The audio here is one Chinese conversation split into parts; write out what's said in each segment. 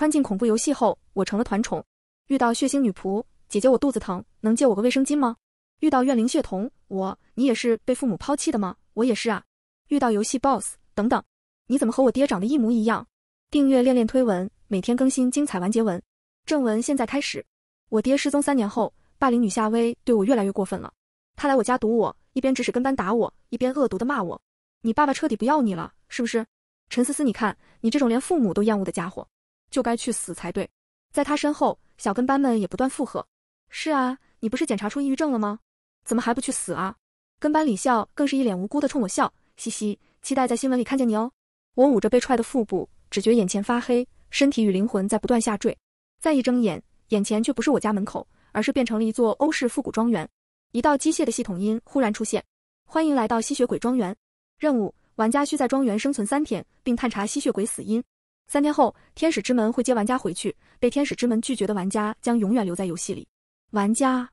穿进恐怖游戏后，我成了团宠。遇到血腥女仆，姐姐我肚子疼，能借我个卫生巾吗？遇到怨灵血童，我你也是被父母抛弃的吗？我也是啊。遇到游戏 BOSS 等等，你怎么和我爹长得一模一样？订阅恋恋推文，每天更新精彩完结文。正文现在开始。我爹失踪三年后，霸凌女夏薇对我越来越过分了。他来我家堵我，一边指使跟班打我，一边恶毒的骂我：“你爸爸彻底不要你了，是不是？”陈思思，你看你这种连父母都厌恶的家伙，就该去死才对。在他身后，小跟班们也不断附和：“是啊，你不是检查出抑郁症了吗？怎么还不去死啊？”跟班李笑更是一脸无辜的冲我笑，嘻嘻，期待在新闻里看见你哦。我捂着被踹的腹部，只觉眼前发黑，身体与灵魂在不断下坠。再一睁眼。眼前却不是我家门口，而是变成了一座欧式复古庄园。一道机械的系统音忽然出现：“欢迎来到吸血鬼庄园。任务：玩家需在庄园生存三天，并探查吸血鬼死因。三天后，天使之门会接玩家回去。被天使之门拒绝的玩家将永远留在游戏里。玩家，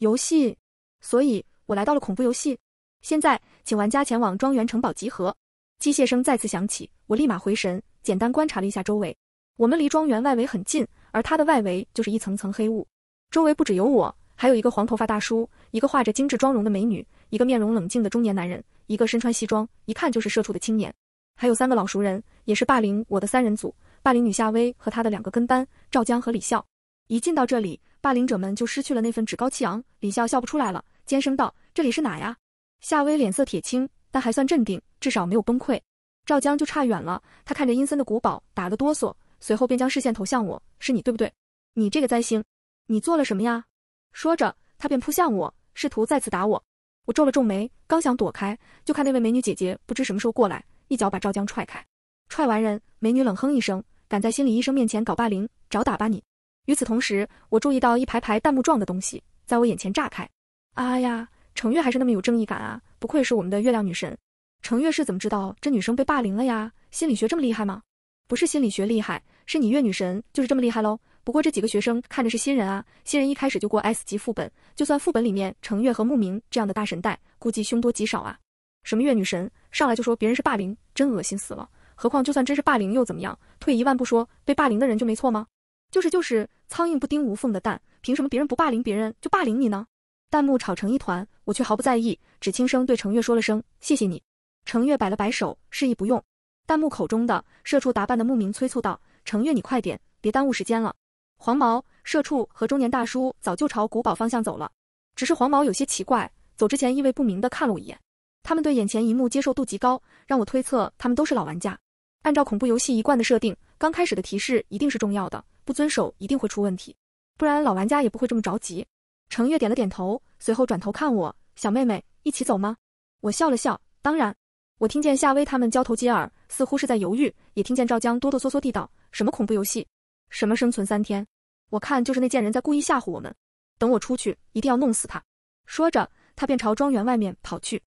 游戏，所以我来到了恐怖游戏。现在，请玩家前往庄园城堡集合。”机械声再次响起，我立马回神，简单观察了一下周围。我们离庄园外围很近。而它的外围就是一层层黑雾，周围不只有我，还有一个黄头发大叔，一个画着精致妆容的美女，一个面容冷静的中年男人，一个身穿西装，一看就是社畜的青年，还有三个老熟人，也是霸凌我的三人组，霸凌女夏薇和她的两个跟班赵江和李笑。一进到这里，霸凌者们就失去了那份趾高气昂。李笑笑不出来了，尖声道：“这里是哪呀？”夏薇脸色铁青，但还算镇定，至少没有崩溃。赵江就差远了，他看着阴森的古堡，打了哆嗦。随后便将视线投向我，是你对不对？你这个灾星，你做了什么呀？说着，他便扑向我，试图再次打我。我皱了皱眉，刚想躲开，就看那位美女姐姐不知什么时候过来，一脚把赵江踹开。踹完人，美女冷哼一声，敢在心理医生面前搞霸凌，找打吧你！与此同时，我注意到一排排弹幕状的东西在我眼前炸开。啊呀，程月还是那么有正义感啊，不愧是我们的月亮女神。程月是怎么知道这女生被霸凌了呀？心理学这么厉害吗？不是心理学厉害。是你月女神就是这么厉害喽？不过这几个学生看着是新人啊，新人一开始就过 S 级副本，就算副本里面程月和慕名这样的大神带，估计凶多吉少啊。什么月女神，上来就说别人是霸凌，真恶心死了。何况就算真是霸凌又怎么样？退一万步说，被霸凌的人就没错吗？就是就是，苍蝇不叮无缝的蛋，凭什么别人不霸凌别人就霸凌你呢？弹幕吵成一团，我却毫不在意，只轻声对程月说了声谢谢你。程月摆了摆手，示意不用。弹幕口中的社畜打扮的慕名催促道。程月，你快点，别耽误时间了。黄毛、社畜和中年大叔早就朝古堡方向走了，只是黄毛有些奇怪，走之前意味不明的看了我一眼。他们对眼前一幕接受度极高，让我推测他们都是老玩家。按照恐怖游戏一贯的设定，刚开始的提示一定是重要的，不遵守一定会出问题，不然老玩家也不会这么着急。程月点了点头，随后转头看我，小妹妹，一起走吗？我笑了笑，当然。我听见夏薇他们交头接耳，似乎是在犹豫，也听见赵江哆哆嗦嗦地道。什么恐怖游戏？什么生存三天？我看就是那贱人在故意吓唬我们。等我出去，一定要弄死他！说着，他便朝庄园外面跑去。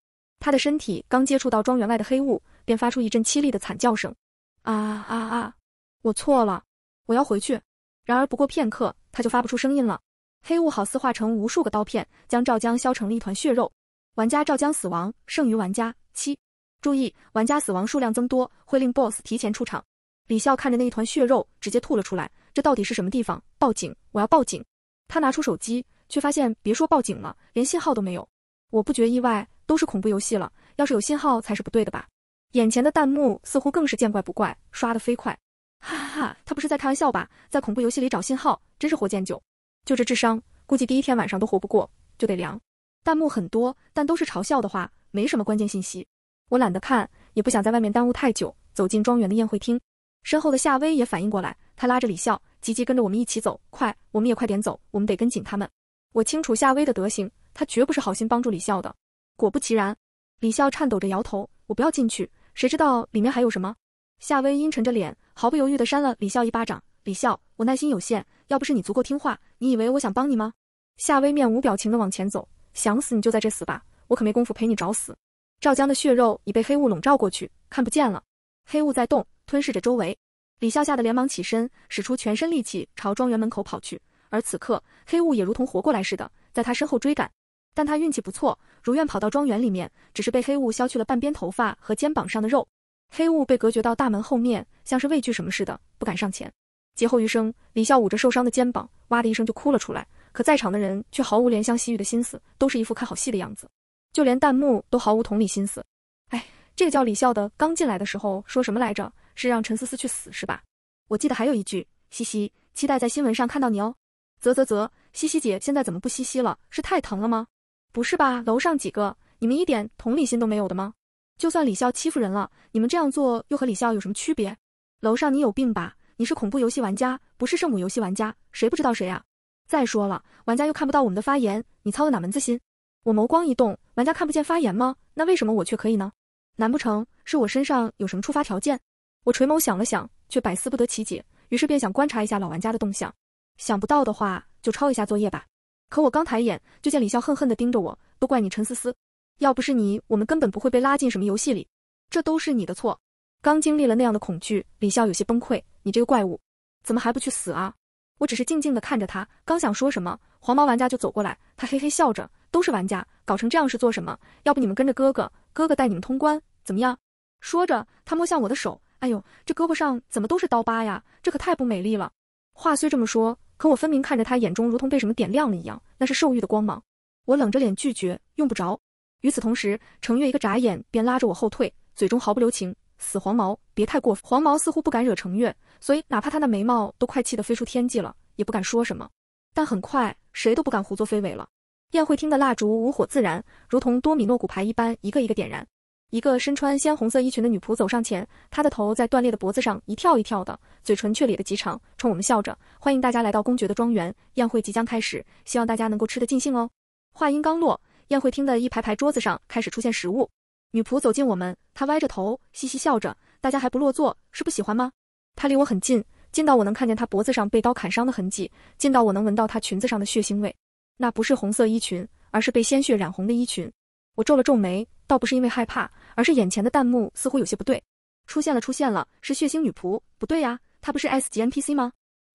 他的身体刚接触到庄园外的黑雾，便发出一阵凄厉的惨叫声。啊啊啊！我错了，我要回去。然而不过片刻，他就发不出声音了。黑雾好似化成无数个刀片，将赵江削成了一团血肉。玩家赵江死亡，剩余玩家七。注意，玩家死亡数量增多会令 BOSS 提前出场。李笑看着那一团血肉，直接吐了出来。这到底是什么地方？报警！我要报警！他拿出手机，却发现别说报警了，连信号都没有。我不觉意外，都是恐怖游戏了，要是有信号才是不对的吧？眼前的弹幕似乎更是见怪不怪，刷得飞快。哈哈哈，他不是在开玩笑吧？在恐怖游戏里找信号，真是活见久。就这智商，估计第一天晚上都活不过，就得凉。弹幕很多，但都是嘲笑的话，没什么关键信息。我懒得看，也不想在外面耽误太久，走进庄园的宴会厅。身后的夏薇也反应过来，她拉着李笑，急急跟着我们一起走。快，我们也快点走，我们得跟紧他们。我清楚夏薇的德行，她绝不是好心帮助李笑的。果不其然，李笑颤抖着摇头：“我不要进去，谁知道里面还有什么？”夏薇阴沉着脸，毫不犹豫地扇了李笑一巴掌。李笑，我耐心有限，要不是你足够听话，你以为我想帮你吗？夏薇面无表情地往前走，想死你就在这死吧，我可没工夫陪你找死。赵江的血肉已被黑雾笼罩过去，看不见了。黑雾在动。吞噬着周围，李笑吓得连忙起身，使出全身力气朝庄园门口跑去。而此刻，黑雾也如同活过来似的，在他身后追赶。但他运气不错，如愿跑到庄园里面，只是被黑雾削去了半边头发和肩膀上的肉。黑雾被隔绝到大门后面，像是畏惧什么似的，不敢上前。劫后余生，李笑捂着受伤的肩膀，哇的一声就哭了出来。可在场的人却毫无怜香惜玉的心思，都是一副看好戏的样子，就连弹幕都毫无同理心思。哎，这个叫李笑的刚进来的时候说什么来着？是让陈思思去死是吧？我记得还有一句，嘻嘻，期待在新闻上看到你哦。啧啧啧，西西姐现在怎么不嘻嘻了？是太疼了吗？不是吧，楼上几个，你们一点同理心都没有的吗？就算李笑欺负人了，你们这样做又和李笑有什么区别？楼上你有病吧？你是恐怖游戏玩家，不是圣母游戏玩家，谁不知道谁啊？再说了，玩家又看不到我们的发言，你操的哪门子心？我眸光一动，玩家看不见发言吗？那为什么我却可以呢？难不成是我身上有什么触发条件？我垂眸想了想，却百思不得其解，于是便想观察一下老玩家的动向。想不到的话，就抄一下作业吧。可我刚抬眼，就见李笑恨恨地盯着我，都怪你陈思思，要不是你，我们根本不会被拉进什么游戏里，这都是你的错。刚经历了那样的恐惧，李笑有些崩溃，你这个怪物，怎么还不去死啊？我只是静静地看着他，刚想说什么，黄毛玩家就走过来。他嘿嘿笑着，都是玩家，搞成这样是做什么？要不你们跟着哥哥，哥哥带你们通关，怎么样？说着，他摸向我的手，哎呦，这胳膊上怎么都是刀疤呀？这可太不美丽了。话虽这么说，可我分明看着他眼中如同被什么点亮了一样，那是兽欲的光芒。我冷着脸拒绝，用不着。与此同时，程月一个眨眼便拉着我后退，嘴中毫不留情。死黄毛，别太过分。黄毛似乎不敢惹程月，所以哪怕他那眉毛都快气得飞出天际了，也不敢说什么。但很快，谁都不敢胡作非为了。宴会厅的蜡烛无火自燃，如同多米诺骨牌一般，一个一个点燃。一个身穿鲜红色衣裙的女仆走上前，她的头在断裂的脖子上一跳一跳的，嘴唇却咧得极长，冲我们笑着：“欢迎大家来到公爵的庄园，宴会即将开始，希望大家能够吃得尽兴哦。”话音刚落，宴会厅的一排排桌子上开始出现食物。女仆走近我们，她歪着头，嘻嘻笑着：“大家还不落座，是不喜欢吗？”她离我很近，近到我能看见她脖子上被刀砍伤的痕迹，近到我能闻到她裙子上的血腥味。那不是红色衣裙，而是被鲜血染红的衣裙。我皱了皱眉，倒不是因为害怕，而是眼前的弹幕似乎有些不对。出现了，出现了，是血腥女仆？不对呀，她不是 S 级 NPC 吗？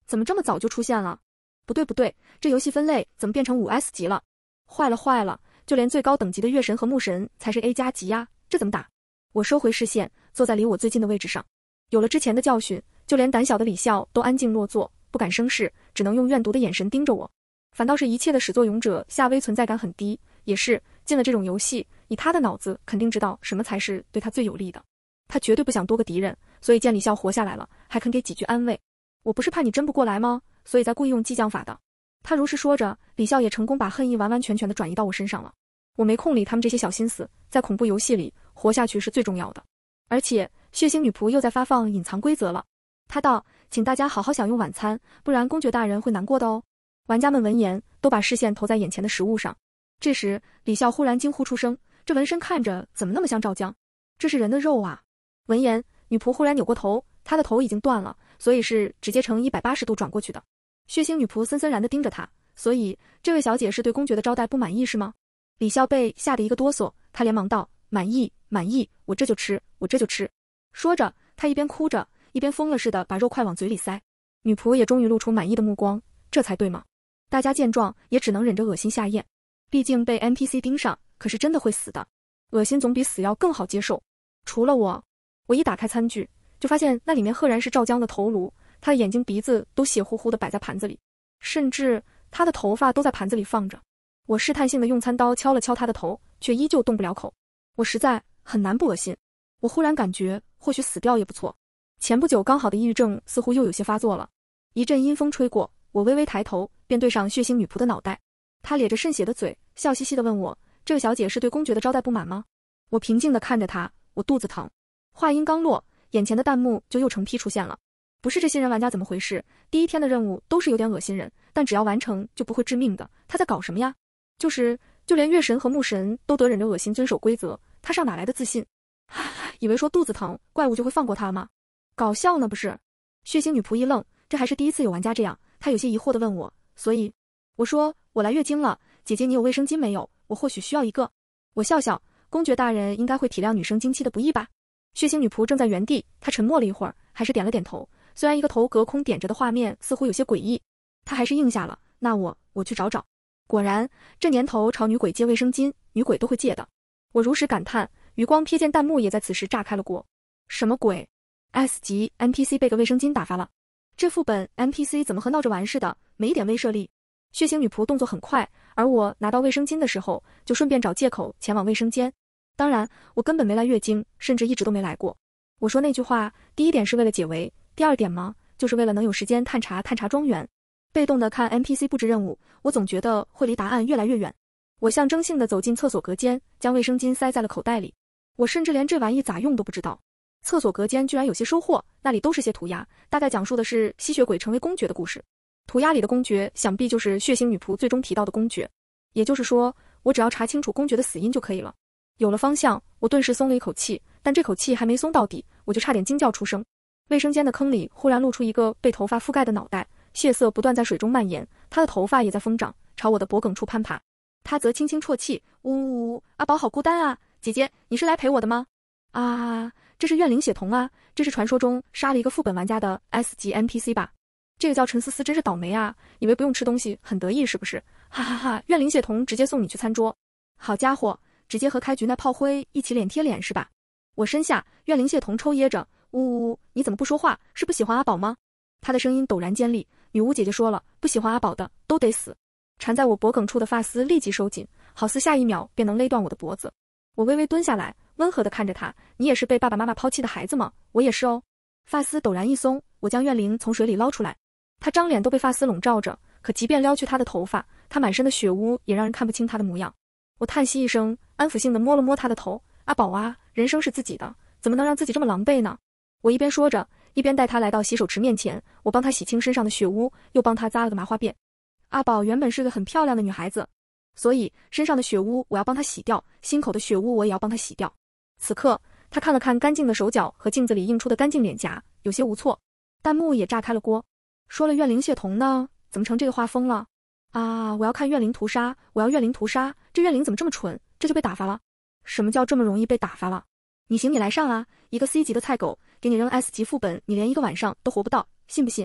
怎么这么早就出现了？不对不对，这游戏分类怎么变成五 S 级了？坏了坏了！就连最高等级的月神和牧神才是 A 加级呀，这怎么打？我收回视线，坐在离我最近的位置上。有了之前的教训，就连胆小的李笑都安静落座，不敢生事，只能用怨毒的眼神盯着我。反倒是一切的始作俑者夏薇存在感很低，也是进了这种游戏，以他的脑子肯定知道什么才是对他最有利的。他绝对不想多个敌人，所以见李笑活下来了，还肯给几句安慰。我不是怕你争不过来吗？所以才故意用激将法的。他如实说着，李笑也成功把恨意完完全全的转移到我身上了。我没空理他们这些小心思，在恐怖游戏里活下去是最重要的。而且血腥女仆又在发放隐藏规则了。她道：“请大家好好享用晚餐，不然公爵大人会难过的哦。”玩家们闻言都把视线投在眼前的食物上。这时李笑忽然惊呼出声：“这纹身看着怎么那么像赵江？这是人的肉啊！”闻言，女仆忽然扭过头，她的头已经断了，所以是直接呈一百八十度转过去的。血腥女仆森森然地盯着他，所以这位小姐是对公爵的招待不满意是吗？李笑被吓得一个哆嗦，他连忙道：“满意，满意，我这就吃，我这就吃。”说着，他一边哭着，一边疯了似的把肉块往嘴里塞。女仆也终于露出满意的目光，这才对吗？大家见状也只能忍着恶心下咽，毕竟被 NPC 盯上可是真的会死的，恶心总比死要更好接受。除了我，我一打开餐具，就发现那里面赫然是赵江的头颅。他的眼睛、鼻子都血乎乎的摆在盘子里，甚至他的头发都在盘子里放着。我试探性的用餐刀敲了敲他的头，却依旧动不了口。我实在很难不恶心。我忽然感觉，或许死掉也不错。前不久刚好的抑郁症似乎又有些发作了。一阵阴风吹过，我微微抬头，便对上血腥女仆的脑袋。她咧着渗血的嘴，笑嘻嘻地问我：“这个小姐是对公爵的招待不满吗？”我平静地看着她，我肚子疼。话音刚落，眼前的弹幕就又成批出现了。不是这些人玩家怎么回事？第一天的任务都是有点恶心人，但只要完成就不会致命的。他在搞什么呀？就是就连月神和木神都得忍着恶心遵守规则，他上哪来的自信？哈 哈以为说肚子疼怪物就会放过他吗？搞笑呢不是？血腥女仆一愣，这还是第一次有玩家这样。她有些疑惑的问我，所以我说我来月经了，姐姐你有卫生巾没有？我或许需要一个。我笑笑，公爵大人应该会体谅女生经期的不易吧？血腥女仆正在原地，她沉默了一会儿，还是点了点头。虽然一个头隔空点着的画面似乎有些诡异，她还是应下了。那我我去找找。果然，这年头朝女鬼借卫生巾，女鬼都会借的。我如实感叹，余光瞥见弹幕也在此时炸开了锅。什么鬼？S 级 NPC 被个卫生巾打发了？这副本 NPC 怎么和闹着玩似的，没一点威慑力？血腥女仆动作很快，而我拿到卫生巾的时候，就顺便找借口前往卫生间。当然，我根本没来月经，甚至一直都没来过。我说那句话，第一点是为了解围，第二点嘛，就是为了能有时间探查探查庄园。被动的看 NPC 布置任务，我总觉得会离答案越来越远。我象征性的走进厕所隔间，将卫生巾塞在了口袋里。我甚至连这玩意咋用都不知道。厕所隔间居然有些收获，那里都是些涂鸦，大概讲述的是吸血鬼成为公爵的故事。涂鸦里的公爵，想必就是血腥女仆最终提到的公爵。也就是说，我只要查清楚公爵的死因就可以了。有了方向，我顿时松了一口气。但这口气还没松到底，我就差点惊叫出声。卫生间的坑里忽然露出一个被头发覆盖的脑袋，血色不断在水中蔓延，他的头发也在疯长，朝我的脖颈处攀爬。他则轻轻啜泣，呜呜呜！阿宝好孤单啊，姐姐，你是来陪我的吗？啊！这是怨灵血瞳啊！这是传说中杀了一个副本玩家的 S 级 NPC 吧？这个叫陈思思真是倒霉啊！以为不用吃东西很得意是不是？哈哈哈！怨灵血瞳直接送你去餐桌，好家伙，直接和开局那炮灰一起脸贴脸是吧？我身下怨灵血瞳抽噎着，呜呜呜！你怎么不说话？是不喜欢阿宝吗？他的声音陡然尖利。女巫姐姐说了，不喜欢阿宝的都得死。缠在我脖颈处的发丝立即收紧，好似下一秒便能勒断我的脖子。我微微蹲下来。温和地看着他，你也是被爸爸妈妈抛弃的孩子吗？我也是哦。发丝陡然一松，我将怨灵从水里捞出来。他张脸都被发丝笼罩着，可即便撩去他的头发，他满身的血污也让人看不清他的模样。我叹息一声，安抚性的摸了摸他的头。阿宝啊，人生是自己的，怎么能让自己这么狼狈呢？我一边说着，一边带他来到洗手池面前，我帮他洗清身上的血污，又帮他扎了个麻花辫。阿宝原本是个很漂亮的女孩子，所以身上的血污我要帮她洗掉，心口的血污我也要帮她洗掉。此刻，他看了看干净的手脚和镜子里映出的干净脸颊，有些无措。弹幕也炸开了锅，说了怨灵血瞳呢，怎么成这个画风了？啊！我要看怨灵屠杀，我要怨灵屠杀，这怨灵怎么这么蠢？这就被打发了？什么叫这么容易被打发了？你行你来上啊！一个 C 级的菜狗，给你扔 S 级副本，你连一个晚上都活不到，信不信？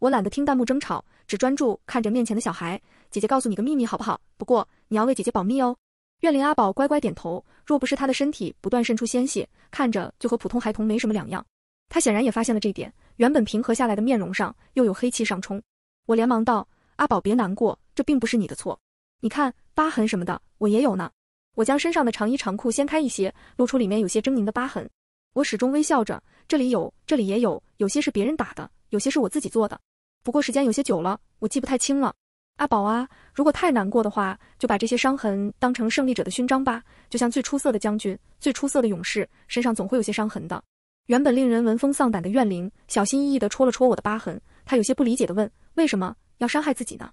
我懒得听弹幕争吵，只专注看着面前的小孩。姐姐告诉你个秘密好不好？不过你要为姐姐保密哦。怨灵阿宝乖乖点头。若不是他的身体不断渗出鲜血，看着就和普通孩童没什么两样。他显然也发现了这一点，原本平和下来的面容上又有黑气上冲。我连忙道：“阿宝别难过，这并不是你的错。你看疤痕什么的，我也有呢。”我将身上的长衣长裤掀开一些，露出里面有些狰狞的疤痕。我始终微笑着，这里有，这里也有，有些是别人打的，有些是我自己做的。不过时间有些久了，我记不太清了。阿宝啊，如果太难过的话，就把这些伤痕当成胜利者的勋章吧。就像最出色的将军、最出色的勇士，身上总会有些伤痕的。原本令人闻风丧胆的怨灵，小心翼翼地戳了戳我的疤痕。他有些不理解地问：“为什么要伤害自己呢？”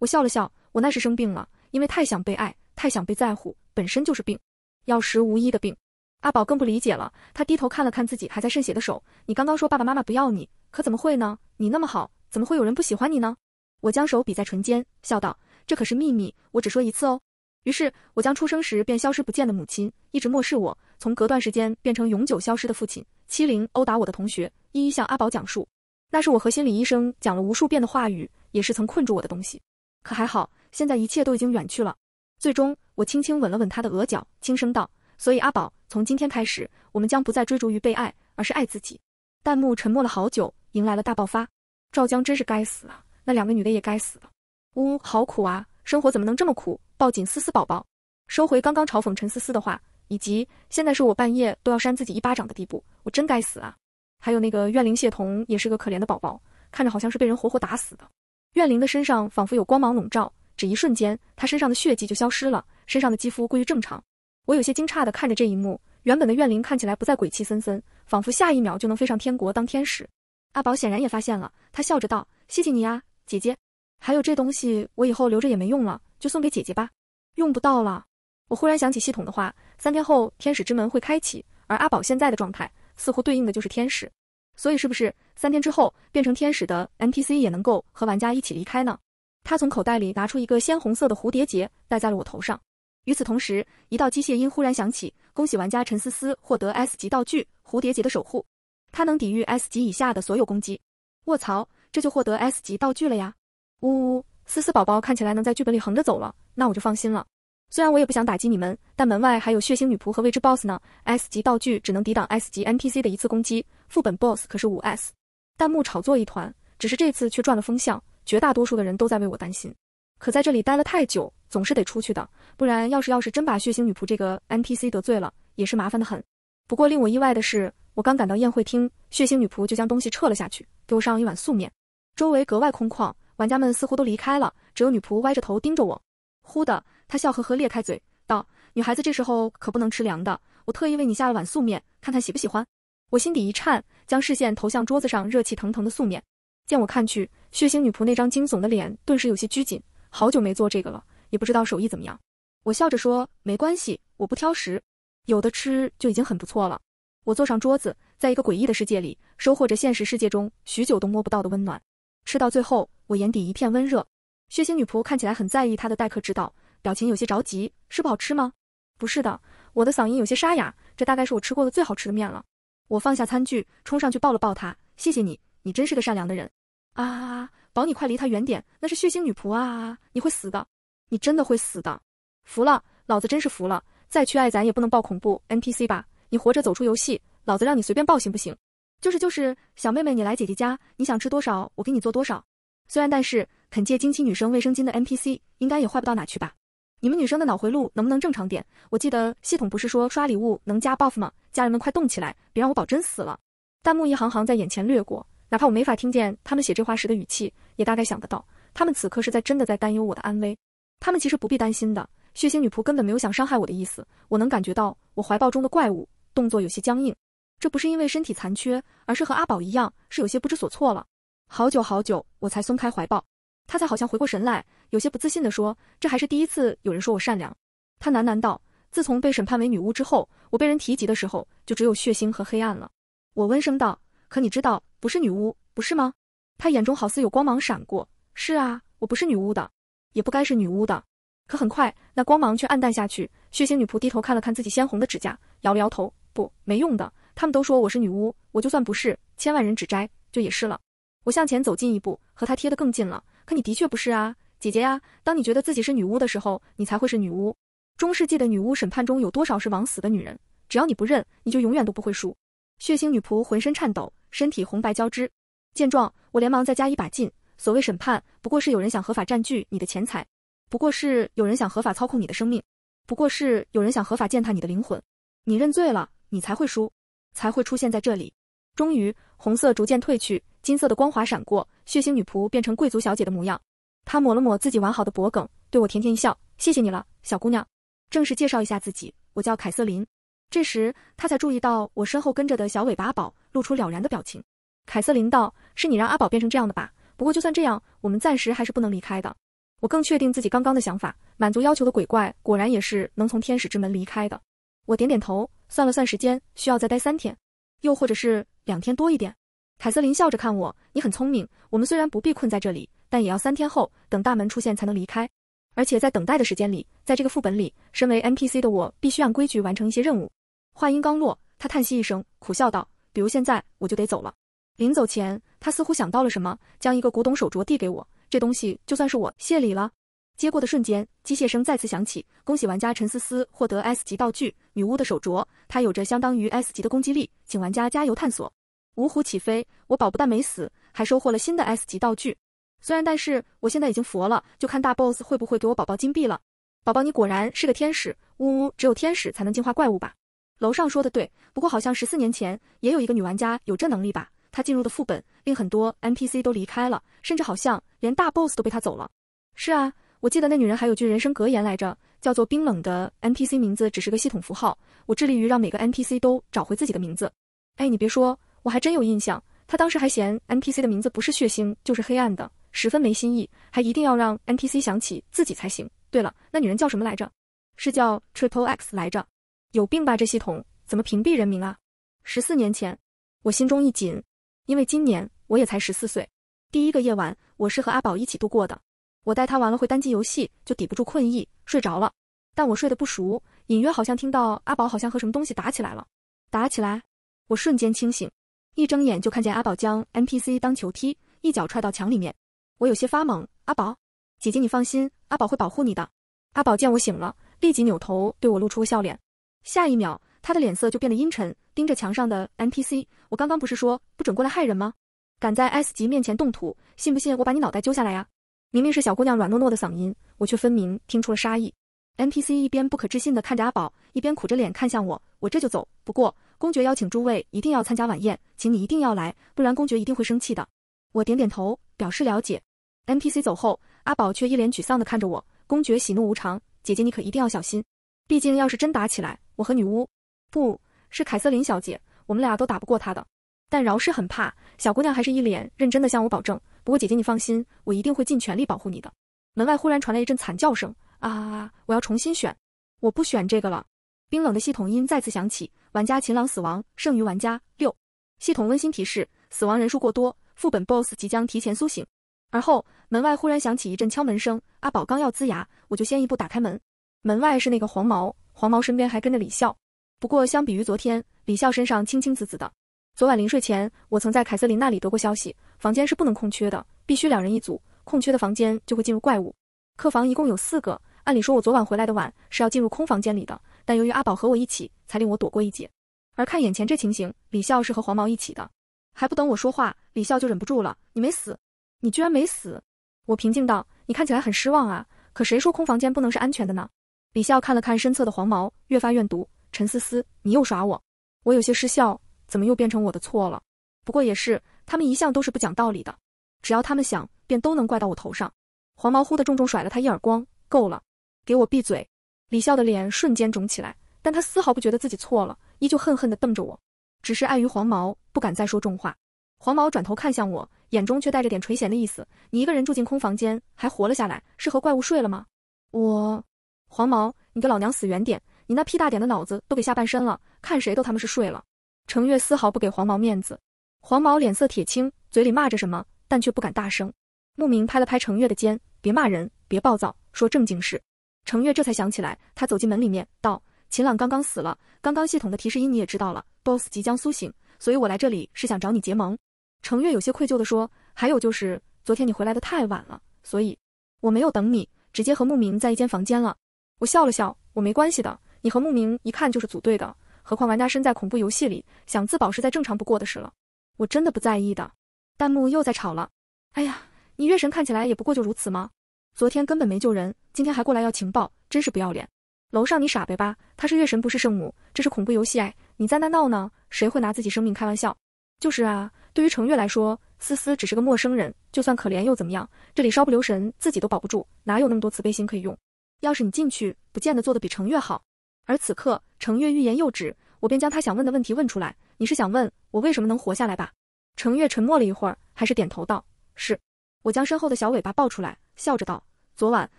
我笑了笑，我那是生病了，因为太想被爱，太想被在乎，本身就是病，药石无医的病。阿宝更不理解了，他低头看了看自己还在渗血的手：“你刚刚说爸爸妈妈不要你，可怎么会呢？你那么好，怎么会有人不喜欢你呢？”我将手比在唇间，笑道：“这可是秘密，我只说一次哦。”于是，我将出生时便消失不见的母亲，一直漠视我，从隔段时间变成永久消失的父亲，欺凌、殴打我的同学，一一向阿宝讲述。那是我和心理医生讲了无数遍的话语，也是曾困住我的东西。可还好，现在一切都已经远去了。最终，我轻轻吻了吻他的额角，轻声道：“所以，阿宝，从今天开始，我们将不再追逐于被爱，而是爱自己。”弹幕沉默了好久，迎来了大爆发。赵江真是该死啊！那两个女的也该死了，呜，好苦啊！生活怎么能这么苦？抱紧思思宝宝，收回刚刚嘲讽陈思思的话，以及现在是我半夜都要扇自己一巴掌的地步，我真该死啊！还有那个怨灵谢童也是个可怜的宝宝，看着好像是被人活活打死的。怨灵的身上仿佛有光芒笼罩，只一瞬间，他身上的血迹就消失了，身上的肌肤归于正常。我有些惊诧地看着这一幕，原本的怨灵看起来不再鬼气森森，仿佛下一秒就能飞上天国当天使。阿宝显然也发现了，他笑着道：“谢谢你啊。”姐姐，还有这东西，我以后留着也没用了，就送给姐姐吧。用不到了。我忽然想起系统的话，三天后天使之门会开启，而阿宝现在的状态似乎对应的就是天使，所以是不是三天之后变成天使的 NPC 也能够和玩家一起离开呢？他从口袋里拿出一个鲜红色的蝴蝶结，戴在了我头上。与此同时，一道机械音忽然响起：“恭喜玩家陈思思获得 S 级道具蝴蝶结的守护，它能抵御 S 级以下的所有攻击。”卧槽！这就获得 S 级道具了呀！呜呜，思思宝宝看起来能在剧本里横着走了，那我就放心了。虽然我也不想打击你们，但门外还有血腥女仆和未知 BOSS 呢。S 级道具只能抵挡 S 级 NPC 的一次攻击，副本 BOSS 可是五 S。弹幕炒作一团，只是这次却转了风向，绝大多数的人都在为我担心。可在这里待了太久，总是得出去的，不然要是要是真把血腥女仆这个 NPC 得罪了，也是麻烦的很。不过令我意外的是，我刚赶到宴会厅，血腥女仆就将东西撤了下去，给我上了一碗素面。周围格外空旷，玩家们似乎都离开了，只有女仆歪着头盯着我。忽的，他笑呵呵裂开嘴道：“女孩子这时候可不能吃凉的，我特意为你下了碗素面，看看喜不喜欢。”我心底一颤，将视线投向桌子上热气腾腾的素面。见我看去，血腥女仆那张惊悚的脸顿时有些拘谨。好久没做这个了，也不知道手艺怎么样。我笑着说：“没关系，我不挑食。”有的吃就已经很不错了。我坐上桌子，在一个诡异的世界里，收获着现实世界中许久都摸不到的温暖。吃到最后，我眼底一片温热。血腥女仆看起来很在意她的待客之道，表情有些着急。是不好吃吗？不是的，我的嗓音有些沙哑。这大概是我吃过的最好吃的面了。我放下餐具，冲上去抱了抱她。谢谢你，你真是个善良的人。啊，保你快离她远点，那是血腥女仆啊！你会死的，你真的会死的。服了，老子真是服了。再缺爱，咱也不能抱恐怖 NPC 吧？你活着走出游戏，老子让你随便抱行不行？就是就是，小妹妹你来姐姐家，你想吃多少我给你做多少。虽然但是肯借经期女生卫生巾的 NPC 应该也坏不到哪去吧？你们女生的脑回路能不能正常点？我记得系统不是说刷礼物能加 buff 吗？家人们快动起来，别让我宝真死了。弹幕一行行在眼前掠过，哪怕我没法听见他们写这话时的语气，也大概想得到，他们此刻是在真的在担忧我的安危。他们其实不必担心的。血腥女仆根本没有想伤害我的意思，我能感觉到我怀抱中的怪物动作有些僵硬，这不是因为身体残缺，而是和阿宝一样是有些不知所措了。好久好久，我才松开怀抱，他才好像回过神来，有些不自信地说：“这还是第一次有人说我善良。”他喃喃道：“自从被审判为女巫之后，我被人提及的时候就只有血腥和黑暗了。”我温声道：“可你知道不是女巫，不是吗？”他眼中好似有光芒闪过：“是啊，我不是女巫的，也不该是女巫的。”可很快，那光芒却暗淡下去。血腥女仆低头看了看自己鲜红的指甲，摇了摇头：“不，没用的。他们都说我是女巫，我就算不是，千万人指摘就也是了。”我向前走近一步，和她贴得更近了。可你的确不是啊，姐姐呀！当你觉得自己是女巫的时候，你才会是女巫。中世纪的女巫审判中有多少是枉死的女人？只要你不认，你就永远都不会输。血腥女仆浑身颤抖，身体红白交织。见状，我连忙再加一把劲。所谓审判，不过是有人想合法占据你的钱财。不过是有人想合法操控你的生命，不过是有人想合法践踏你的灵魂。你认罪了，你才会输，才会出现在这里。终于，红色逐渐褪去，金色的光华闪过，血腥女仆变成贵族小姐的模样。她抹了抹自己完好的脖颈，对我甜甜一笑：“谢谢你了，小姑娘。”正式介绍一下自己，我叫凯瑟琳。这时，她才注意到我身后跟着的小尾巴阿宝，露出了然的表情。凯瑟琳道：“是你让阿宝变成这样的吧？不过就算这样，我们暂时还是不能离开的。”我更确定自己刚刚的想法，满足要求的鬼怪果然也是能从天使之门离开的。我点点头，算了算时间，需要再待三天，又或者是两天多一点。凯瑟琳笑着看我，你很聪明。我们虽然不必困在这里，但也要三天后等大门出现才能离开。而且在等待的时间里，在这个副本里，身为 NPC 的我必须按规矩完成一些任务。话音刚落，他叹息一声，苦笑道：“比如现在，我就得走了。”临走前，他似乎想到了什么，将一个古董手镯递给我。这东西就算是我谢礼了。接过的瞬间，机械声再次响起。恭喜玩家陈思思获得 S 级道具女巫的手镯，它有着相当于 S 级的攻击力，请玩家加油探索。五虎起飞，我宝不但没死，还收获了新的 S 级道具。虽然但是我现在已经佛了，就看大 boss 会不会给我宝宝金币了。宝宝，你果然是个天使。呜呜，只有天使才能净化怪物吧？楼上说的对，不过好像十四年前也有一个女玩家有这能力吧？她进入的副本令很多 NPC 都离开了，甚至好像连大 boss 都被她走了。是啊，我记得那女人还有句人生格言来着，叫做“冰冷的 NPC 名字只是个系统符号”。我致力于让每个 NPC 都找回自己的名字。哎，你别说，我还真有印象。他当时还嫌 NPC 的名字不是血腥就是黑暗的，十分没新意，还一定要让 NPC 想起自己才行。对了，那女人叫什么来着？是叫 Triple X 来着？有病吧？这系统怎么屏蔽人名啊？十四年前，我心中一紧。因为今年我也才十四岁，第一个夜晚我是和阿宝一起度过的。我带他玩了会单机游戏，就抵不住困意睡着了。但我睡得不熟，隐约好像听到阿宝好像和什么东西打起来了。打起来，我瞬间清醒，一睁眼就看见阿宝将 NPC 当球踢，一脚踹到墙里面。我有些发懵。阿宝，姐姐你放心，阿宝会保护你的。阿宝见我醒了，立即扭头对我露出个笑脸。下一秒。他的脸色就变得阴沉，盯着墙上的 NPC。我刚刚不是说不准过来害人吗？敢在 S 级面前动土，信不信我把你脑袋揪下来呀？明明是小姑娘软糯糯的嗓音，我却分明听出了杀意。NPC 一边不可置信地看着阿宝，一边苦着脸看向我，我这就走。不过公爵邀请诸位一定要参加晚宴，请你一定要来，不然公爵一定会生气的。我点点头，表示了解。NPC 走后，阿宝却一脸沮丧地看着我。公爵喜怒无常，姐姐你可一定要小心，毕竟要是真打起来，我和女巫，不是凯瑟琳小姐，我们俩都打不过她的。但饶是很怕，小姑娘还是一脸认真的向我保证。不过姐姐你放心，我一定会尽全力保护你的。门外忽然传来一阵惨叫声，啊！我要重新选，我不选这个了。冰冷的系统音再次响起，玩家秦朗死亡，剩余玩家六。系统温馨提示：死亡人数过多，副本 BOSS 即将提前苏醒。而后门外忽然响起一阵敲门声，阿宝刚要呲牙，我就先一步打开门。门外是那个黄毛，黄毛身边还跟着李笑。不过相比于昨天，李笑身上青青紫紫的。昨晚临睡前，我曾在凯瑟琳那里得过消息，房间是不能空缺的，必须两人一组，空缺的房间就会进入怪物。客房一共有四个，按理说我昨晚回来的晚，是要进入空房间里的，但由于阿宝和我一起，才令我躲过一劫。而看眼前这情形，李笑是和黄毛一起的，还不等我说话，李笑就忍不住了：“你没死，你居然没死！”我平静道：“你看起来很失望啊，可谁说空房间不能是安全的呢？”李笑看了看身侧的黄毛，越发怨毒：“陈思思，你又耍我！”我有些失笑。怎么又变成我的错了？不过也是，他们一向都是不讲道理的，只要他们想，便都能怪到我头上。黄毛忽的重重甩了他一耳光，够了，给我闭嘴！李笑的脸瞬间肿起来，但他丝毫不觉得自己错了，依旧恨恨地瞪着我，只是碍于黄毛，不敢再说重话。黄毛转头看向我，眼中却带着点垂涎的意思：你一个人住进空房间，还活了下来，是和怪物睡了吗？我，黄毛，你个老娘死远点！你那屁大点的脑子都给下半身了，看谁都他妈是睡了。程月丝毫不给黄毛面子，黄毛脸色铁青，嘴里骂着什么，但却不敢大声。慕名拍了拍程月的肩，别骂人，别暴躁，说正经事。程月这才想起来，他走进门里面，道：“秦朗刚刚死了，刚刚系统的提示音你也知道了，BOSS 即将苏醒，所以我来这里是想找你结盟。”程月有些愧疚地说：“还有就是昨天你回来的太晚了，所以我没有等你，直接和慕名在一间房间了。”我笑了笑，我没关系的，你和慕名一看就是组队的。何况玩家身在恐怖游戏里，想自保是再正常不过的事了。我真的不在意的。弹幕又在吵了。哎呀，你月神看起来也不过就如此吗？昨天根本没救人，今天还过来要情报，真是不要脸。楼上你傻呗吧？他是月神不是圣母，这是恐怖游戏哎，你在那闹呢？谁会拿自己生命开玩笑？就是啊，对于程月来说，思思只是个陌生人，就算可怜又怎么样？这里稍不留神，自己都保不住，哪有那么多慈悲心可以用？要是你进去，不见得做得比程月好。而此刻，程月欲言又止，我便将他想问的问题问出来：“你是想问我为什么能活下来吧？”程月沉默了一会儿，还是点头道：“是。”我将身后的小尾巴抱出来，笑着道：“昨晚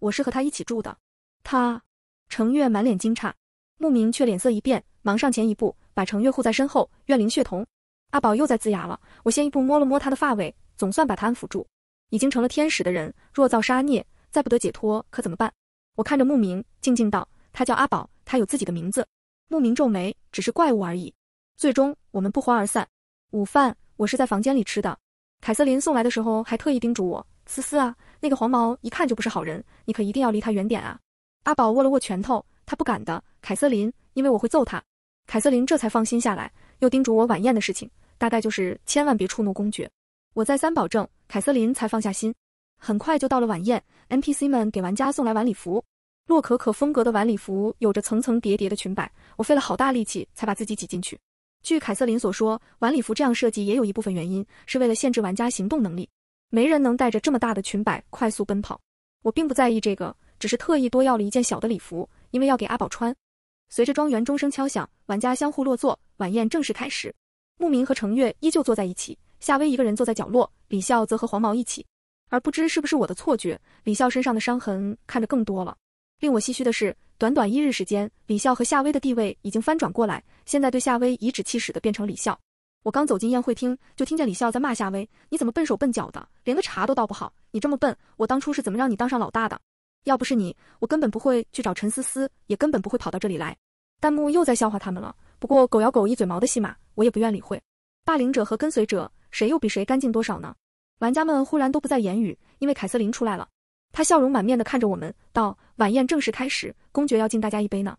我是和他一起住的。”他，程月满脸惊诧，慕明却脸色一变，忙上前一步，把程月护在身后。怨灵血瞳，阿宝又在龇牙了。我先一步摸了摸他的发尾，总算把他安抚住。已经成了天使的人，若造杀孽，再不得解脱，可怎么办？我看着慕明，静静道：“他叫阿宝。”他有自己的名字，慕明皱眉，只是怪物而已。最终我们不欢而散。午饭我是在房间里吃的，凯瑟琳送来的时候还特意叮嘱我：“思思啊，那个黄毛一看就不是好人，你可一定要离他远点啊。”阿宝握了握拳头，他不敢的，凯瑟琳，因为我会揍他。凯瑟琳这才放心下来，又叮嘱我晚宴的事情，大概就是千万别触怒公爵。我再三保证，凯瑟琳才放下心。很快就到了晚宴，NPC 们给玩家送来晚礼服。洛可可风格的晚礼服有着层层叠叠的裙摆，我费了好大力气才把自己挤进去。据凯瑟琳所说，晚礼服这样设计也有一部分原因是为了限制玩家行动能力，没人能带着这么大的裙摆快速奔跑。我并不在意这个，只是特意多要了一件小的礼服，因为要给阿宝穿。随着庄园钟声敲响，玩家相互落座，晚宴正式开始。慕名和程月依旧坐在一起，夏薇一个人坐在角落，李笑则和黄毛一起。而不知是不是我的错觉，李笑身上的伤痕看着更多了。令我唏嘘的是，短短一日时间，李笑和夏薇的地位已经翻转过来，现在对夏薇颐指气使的变成李笑。我刚走进宴会厅，就听见李笑在骂夏薇：“你怎么笨手笨脚的，连个茶都倒不好？你这么笨，我当初是怎么让你当上老大的？要不是你，我根本不会去找陈思思，也根本不会跑到这里来。”弹幕又在笑话他们了。不过狗咬狗一嘴毛的戏码，我也不愿理会。霸凌者和跟随者，谁又比谁干净多少呢？玩家们忽然都不再言语，因为凯瑟琳出来了。她笑容满面的看着我们，道：“晚宴正式开始，公爵要敬大家一杯呢。”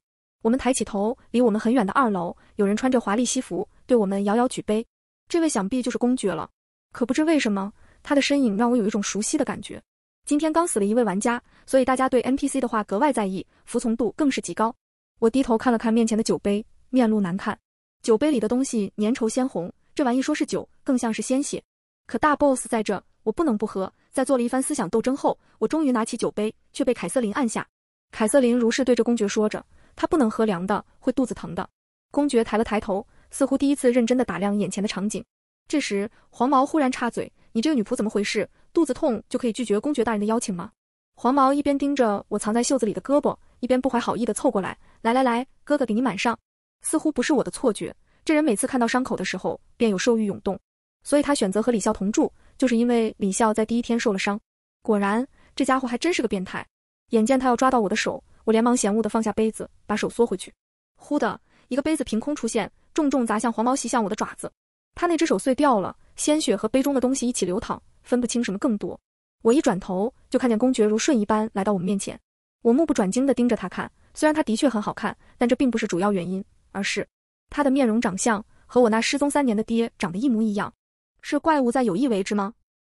我们抬起头，离我们很远的二楼，有人穿着华丽西服，对我们遥遥举杯。这位想必就是公爵了。可不知为什么，他的身影让我有一种熟悉的感觉。今天刚死了一位玩家，所以大家对 NPC 的话格外在意，服从度更是极高。我低头看了看面前的酒杯，面露难看。酒杯里的东西粘稠鲜红，这玩意说是酒，更像是鲜血。可大 boss 在这，我不能不喝。在做了一番思想斗争后，我终于拿起酒杯，却被凯瑟琳按下。凯瑟琳如是对着公爵说着：“他不能喝凉的，会肚子疼的。”公爵抬了抬头，似乎第一次认真的打量眼前的场景。这时，黄毛忽然插嘴：“你这个女仆怎么回事？肚子痛就可以拒绝公爵大人的邀请吗？”黄毛一边盯着我藏在袖子里的胳膊，一边不怀好意的凑过来：“来来来，哥哥给你满上。”似乎不是我的错觉，这人每次看到伤口的时候便有兽欲涌动，所以他选择和李笑同住，就是因为李笑在第一天受了伤。果然，这家伙还真是个变态。眼见他要抓到我的手，我连忙嫌恶的放下杯子，把手缩回去。忽的一个杯子凭空出现，重重砸向黄毛袭向我的爪子。他那只手碎掉了，鲜血和杯中的东西一起流淌，分不清什么更多。我一转头就看见公爵如瞬一般来到我们面前，我目不转睛地盯着他看。虽然他的确很好看，但这并不是主要原因，而是他的面容长相和我那失踪三年的爹长得一模一样。是怪物在有意为之吗？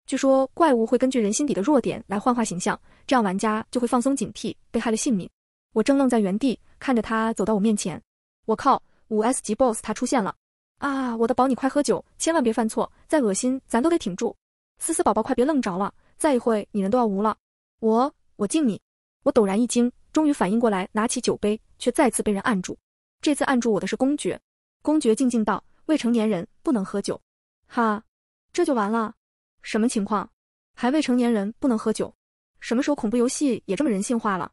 据说怪物会根据人心底的弱点来幻化形象，这样玩家就会放松警惕，被害了性命。我正愣在原地，看着他走到我面前。我靠，五 S 级 BOSS 他出现了！啊，我的宝，你快喝酒，千万别犯错，再恶心咱都得挺住。思思宝宝，快别愣着了，再一会你人都要无了。我我敬你！我陡然一惊，终于反应过来，拿起酒杯，却再次被人按住。这次按住我的是公爵。公爵静静道：“未成年人不能喝酒。”哈，这就完了？什么情况？还未成年人不能喝酒？什么时候恐怖游戏也这么人性化了？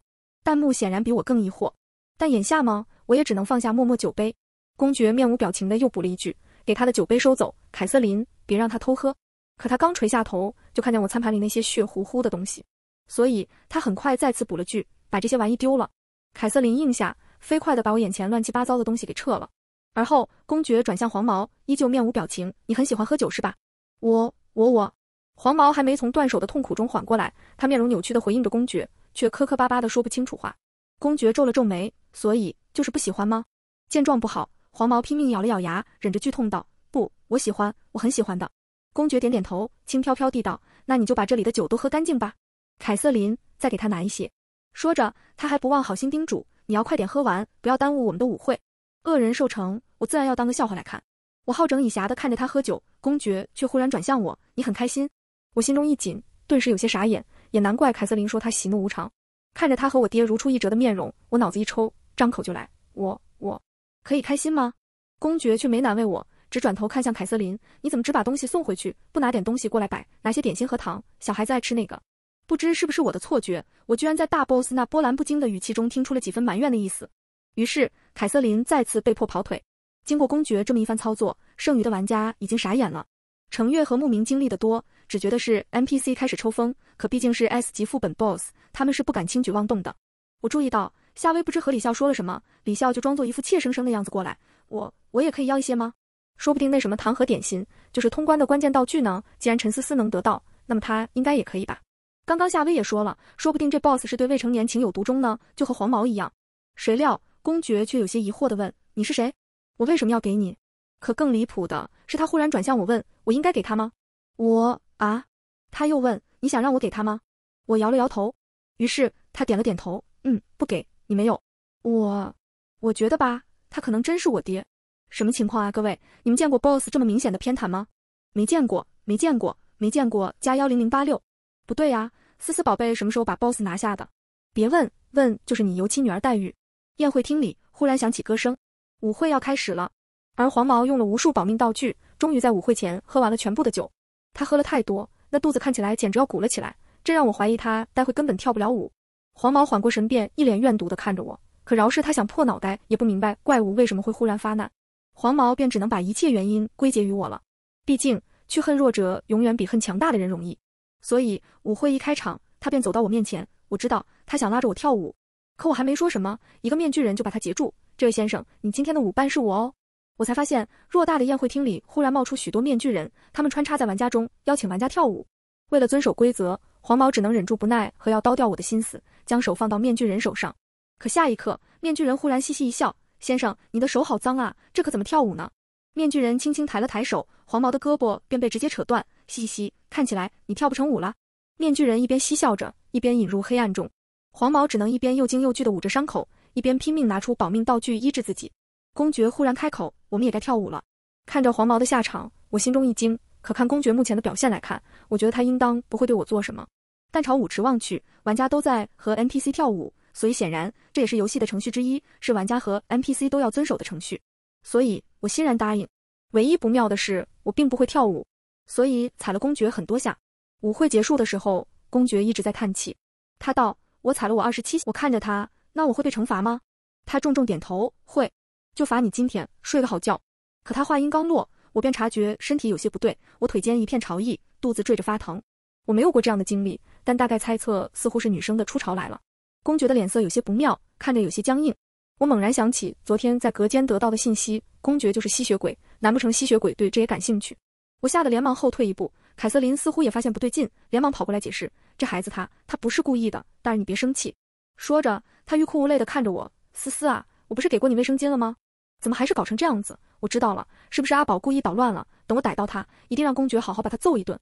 弹幕显然比我更疑惑。但眼下吗？我也只能放下默默酒杯。公爵面无表情的又补了一句：“给他的酒杯收走，凯瑟琳，别让他偷喝。”可他刚垂下头，就看见我餐盘里那些血乎乎的东西，所以他很快再次补了句：“把这些玩意丢了。”凯瑟琳应下，飞快的把我眼前乱七八糟的东西给撤了。而后，公爵转向黄毛，依旧面无表情：“你很喜欢喝酒是吧？”我我我，黄毛还没从断手的痛苦中缓过来，他面容扭曲的回应着公爵，却磕磕巴巴的说不清楚话。公爵皱了皱眉：“所以就是不喜欢吗？”见状不好。黄毛拼命咬了咬牙，忍着剧痛道：“不，我喜欢，我很喜欢的。”公爵点点头，轻飘飘地道：“那你就把这里的酒都喝干净吧。”凯瑟琳，再给他拿一些。说着，他还不忘好心叮嘱：“你要快点喝完，不要耽误我们的舞会。”恶人受成，我自然要当个笑话来看。我好整以暇的看着他喝酒，公爵却忽然转向我：“你很开心？”我心中一紧，顿时有些傻眼。也难怪凯瑟琳说他喜怒无常。看着他和我爹如出一辙的面容，我脑子一抽，张口就来：“我我。”可以开心吗？公爵却没难为我，只转头看向凯瑟琳：“你怎么只把东西送回去，不拿点东西过来摆？拿些点心和糖，小孩子爱吃那个。”不知是不是我的错觉，我居然在大 boss 那波澜不惊的语气中听出了几分埋怨的意思。于是凯瑟琳再次被迫跑腿。经过公爵这么一番操作，剩余的玩家已经傻眼了。程月和牧明经历的多，只觉得是 NPC 开始抽风，可毕竟是 S 级副本 boss，他们是不敢轻举妄动的。我注意到。夏薇不知和李笑说了什么，李笑就装作一副怯生生的样子过来。我我也可以要一些吗？说不定那什么糖和点心就是通关的关键道具呢。既然陈思思能得到，那么他应该也可以吧？刚刚夏薇也说了，说不定这 boss 是对未成年情有独钟呢，就和黄毛一样。谁料公爵却有些疑惑地问：“你是谁？我为什么要给你？”可更离谱的是，他忽然转向我问：“我应该给他吗？”我啊，他又问：“你想让我给他吗？”我摇了摇头。于是他点了点头：“嗯，不给。”你没有，我，我觉得吧，他可能真是我爹。什么情况啊，各位？你们见过 boss 这么明显的偏袒吗？没见过，没见过，没见过。加幺零零八六，不对呀，思思宝贝什么时候把 boss 拿下的？别问，问就是你尤其女儿黛玉。宴会厅里忽然响起歌声，舞会要开始了。而黄毛用了无数保命道具，终于在舞会前喝完了全部的酒。他喝了太多，那肚子看起来简直要鼓了起来，这让我怀疑他待会根本跳不了舞。黄毛缓过神便，一脸怨毒地看着我。可饶是他想破脑袋，也不明白怪物为什么会忽然发难。黄毛便只能把一切原因归结于我了。毕竟去恨弱者，永远比恨强大的人容易。所以舞会一开场，他便走到我面前。我知道他想拉着我跳舞，可我还没说什么，一个面具人就把他截住。这位先生，你今天的舞伴是我哦。我才发现，偌大的宴会厅里忽然冒出许多面具人，他们穿插在玩家中，邀请玩家跳舞。为了遵守规则，黄毛只能忍住不耐和要刀掉我的心思。将手放到面具人手上，可下一刻，面具人忽然嘻嘻一笑：“先生，你的手好脏啊，这可怎么跳舞呢？”面具人轻轻抬了抬手，黄毛的胳膊便被直接扯断，嘻嘻，看起来你跳不成舞了。面具人一边嬉笑着，一边引入黑暗中。黄毛只能一边又惊又惧地捂着伤口，一边拼命拿出保命道具医治自己。公爵忽然开口：“我们也该跳舞了。”看着黄毛的下场，我心中一惊。可看公爵目前的表现来看，我觉得他应当不会对我做什么。但朝舞池望去，玩家都在和 NPC 跳舞，所以显然这也是游戏的程序之一，是玩家和 NPC 都要遵守的程序。所以我欣然答应。唯一不妙的是，我并不会跳舞，所以踩了公爵很多下。舞会结束的时候，公爵一直在叹气。他道：“我踩了我二十七。”我看着他，那我会被惩罚吗？他重重点头：“会，就罚你今天睡个好觉。”可他话音刚落，我便察觉身体有些不对，我腿间一片潮意，肚子坠着发疼。我没有过这样的经历，但大概猜测似乎是女生的初潮来了。公爵的脸色有些不妙，看着有些僵硬。我猛然想起昨天在隔间得到的信息，公爵就是吸血鬼，难不成吸血鬼对这也感兴趣？我吓得连忙后退一步。凯瑟琳似乎也发现不对劲，连忙跑过来解释：“这孩子他他不是故意的，大人你别生气。”说着，他欲哭无泪地看着我：“思思啊，我不是给过你卫生巾了吗？怎么还是搞成这样子？我知道了，是不是阿宝故意捣乱了？等我逮到他，一定让公爵好好把他揍一顿。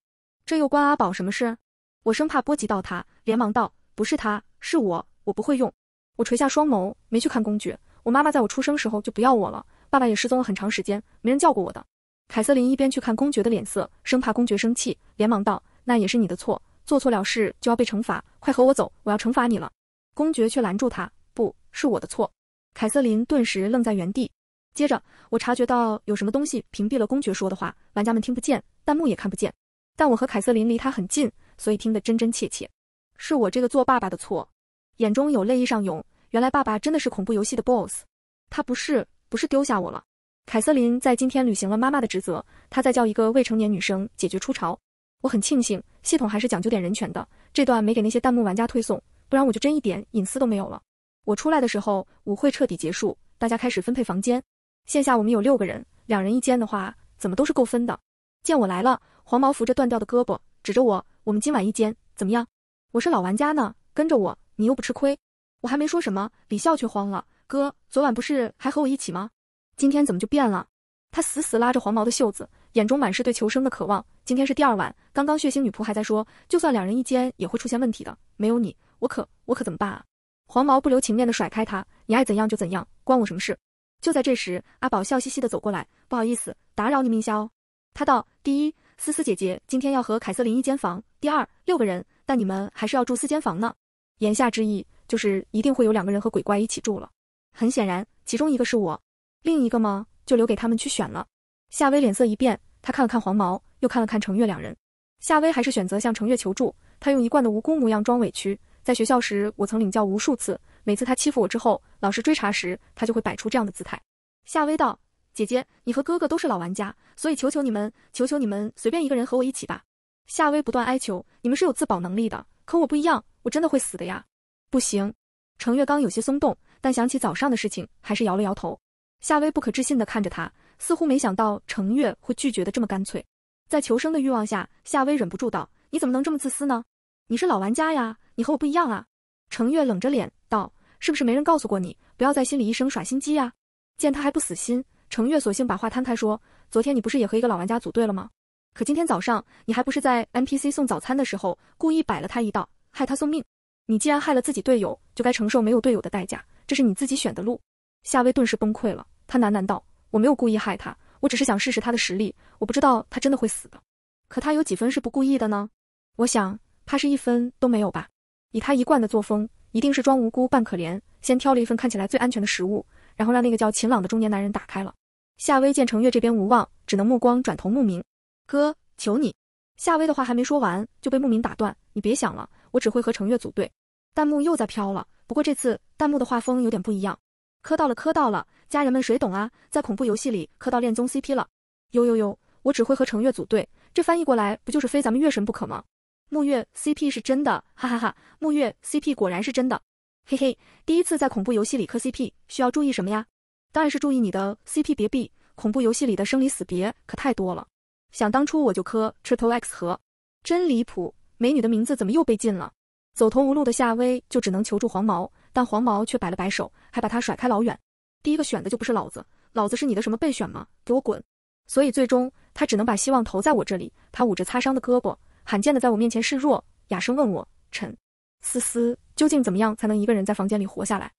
这又关阿宝什么事？”我生怕波及到他，连忙道：“不是他，是我，我不会用。”我垂下双眸，没去看公爵。我妈妈在我出生时候就不要我了，爸爸也失踪了很长时间，没人叫过我的。凯瑟琳一边去看公爵的脸色，生怕公爵生气，连忙道：“那也是你的错，做错了事就要被惩罚，快和我走，我要惩罚你了。”公爵却拦住他：“不是我的错。”凯瑟琳顿时愣在原地。接着，我察觉到有什么东西屏蔽了公爵说的话，玩家们听不见，弹幕也看不见，但我和凯瑟琳离他很近，所以听得真真切切。是我这个做爸爸的错。眼中有泪意上涌，原来爸爸真的是恐怖游戏的 BOSS，他不是不是丢下我了。凯瑟琳在今天履行了妈妈的职责，她在教一个未成年女生解决初潮。我很庆幸系统还是讲究点人权的，这段没给那些弹幕玩家推送，不然我就真一点隐私都没有了。我出来的时候，舞会彻底结束，大家开始分配房间。线下我们有六个人，两人一间的话，怎么都是够分的。见我来了，黄毛扶着断掉的胳膊，指着我：“我们今晚一间，怎么样？我是老玩家呢，跟着我。”你又不吃亏，我还没说什么，李笑却慌了。哥，昨晚不是还和我一起吗？今天怎么就变了？他死死拉着黄毛的袖子，眼中满是对求生的渴望。今天是第二晚，刚刚血腥女仆还在说，就算两人一间也会出现问题的。没有你，我可我可怎么办啊？黄毛不留情面的甩开他，你爱怎样就怎样，关我什么事？就在这时，阿宝笑嘻嘻的走过来，不好意思，打扰你们一下哦。他道：第一，思思姐姐今天要和凯瑟琳一间房；第二，六个人，但你们还是要住四间房呢。言下之意就是一定会有两个人和鬼怪一起住了。很显然，其中一个是我，另一个吗？就留给他们去选了。夏薇脸色一变，他看了看黄毛，又看了看程月两人。夏薇还是选择向程月求助，他用一贯的无辜模样装委屈。在学校时，我曾领教无数次，每次他欺负我之后，老师追查时，他就会摆出这样的姿态。夏薇道：“姐姐，你和哥哥都是老玩家，所以求求你们，求求你们，随便一个人和我一起吧。”夏薇不断哀求：“你们是有自保能力的，可我不一样。”我真的会死的呀！不行，程月刚有些松动，但想起早上的事情，还是摇了摇头。夏薇不可置信地看着他，似乎没想到程月会拒绝的这么干脆。在求生的欲望下，夏薇忍不住道：“你怎么能这么自私呢？你是老玩家呀，你和我不一样啊！”程月冷着脸道：“是不是没人告诉过你，不要在心理医生耍心机呀？”见他还不死心，程月索性把话摊开说：“昨天你不是也和一个老玩家组队了吗？可今天早上你还不是在 NPC 送早餐的时候故意摆了他一道？”害他送命，你既然害了自己队友，就该承受没有队友的代价。这是你自己选的路。夏薇顿时崩溃了，他喃喃道：“我没有故意害他，我只是想试试他的实力。我不知道他真的会死的。可他有几分是不故意的呢？我想，怕是一分都没有吧。以他一贯的作风，一定是装无辜扮可怜，先挑了一份看起来最安全的食物，然后让那个叫秦朗的中年男人打开了。夏薇见程月这边无望，只能目光转投牧民。哥，求你。夏薇的话还没说完，就被牧民打断：“你别想了。”我只会和程月组队，弹幕又在飘了。不过这次弹幕的画风有点不一样。磕到了，磕到了，家人们谁懂啊？在恐怖游戏里磕到恋综 CP 了。呦呦呦，我只会和程月组队，这翻译过来不就是非咱们月神不可吗？木月 CP 是真的，哈哈哈！木月 CP 果然是真的，嘿嘿。第一次在恐怖游戏里磕 CP，需要注意什么呀？当然是注意你的 CP 别毙。恐怖游戏里的生离死别可太多了。想当初我就磕 Triple X 和，真离谱。美女的名字怎么又被禁了？走投无路的夏薇就只能求助黄毛，但黄毛却摆了摆手，还把他甩开老远。第一个选的就不是老子，老子是你的什么备选吗？给我滚！所以最终他只能把希望投在我这里。他捂着擦伤的胳膊，罕见的在我面前示弱，哑声问我：“陈思思，究竟怎么样才能一个人在房间里活下来？”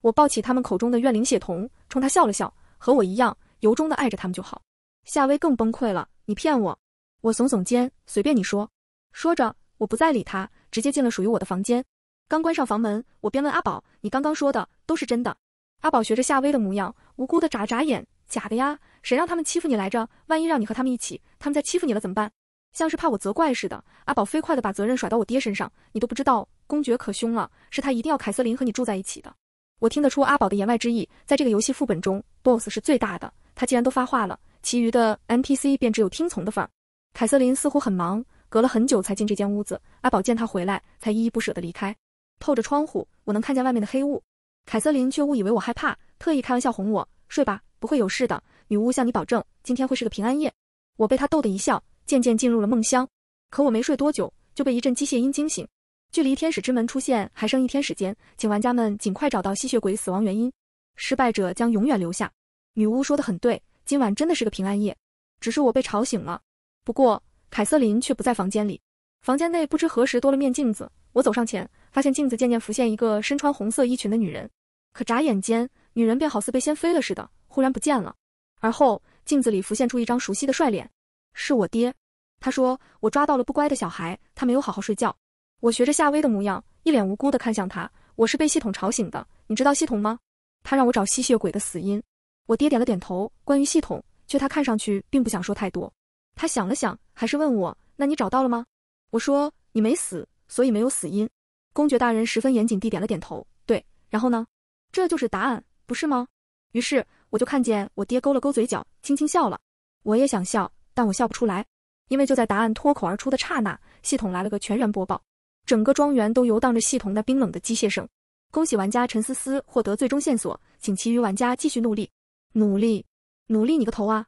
我抱起他们口中的怨灵血童，冲他笑了笑，和我一样，由衷的爱着他们就好。夏薇更崩溃了，你骗我！我耸耸肩，随便你说。说着，我不再理他，直接进了属于我的房间。刚关上房门，我便问阿宝：“你刚刚说的都是真的？”阿宝学着夏薇的模样，无辜的眨眨眼：“假的呀，谁让他们欺负你来着？万一让你和他们一起，他们再欺负你了怎么办？”像是怕我责怪似的，阿宝飞快地把责任甩到我爹身上：“你都不知道，公爵可凶了，是他一定要凯瑟琳和你住在一起的。”我听得出阿宝的言外之意，在这个游戏副本中，BOSS 是最大的，他既然都发话了，其余的 NPC 便只有听从的份儿。凯瑟琳似乎很忙，隔了很久才进这间屋子。阿宝见他回来，才依依不舍地离开。透着窗户，我能看见外面的黑雾。凯瑟琳却误以为我害怕，特意开玩笑哄我：“睡吧，不会有事的。女巫向你保证，今天会是个平安夜。”我被她逗得一笑，渐渐进入了梦乡。可我没睡多久，就被一阵机械音惊醒。距离天使之门出现还剩一天时间，请玩家们尽快找到吸血鬼死亡原因，失败者将永远留下。女巫说的很对，今晚真的是个平安夜，只是我被吵醒了。不过凯瑟琳却不在房间里，房间内不知何时多了面镜子。我走上前，发现镜子渐渐浮现一个身穿红色衣裙的女人，可眨眼间，女人便好似被掀飞了似的，忽然不见了。而后镜子里浮现出一张熟悉的帅脸，是我爹。他说我抓到了不乖的小孩，他没有好好睡觉。我学着夏薇的模样，一脸无辜地看向他。我是被系统吵醒的，你知道系统吗？他让我找吸血鬼的死因。我爹点了点头。关于系统，却他看上去并不想说太多。他想了想，还是问我：“那你找到了吗？”我说：“你没死，所以没有死因。”公爵大人十分严谨地点了点头。对，然后呢？这就是答案，不是吗？于是我就看见我爹勾了勾嘴角，轻轻笑了。我也想笑，但我笑不出来，因为就在答案脱口而出的刹那，系统来了个全员播报。整个庄园都游荡着系统那冰冷的机械声。恭喜玩家陈思思获得最终线索，请其余玩家继续努力，努力，努力你个头啊！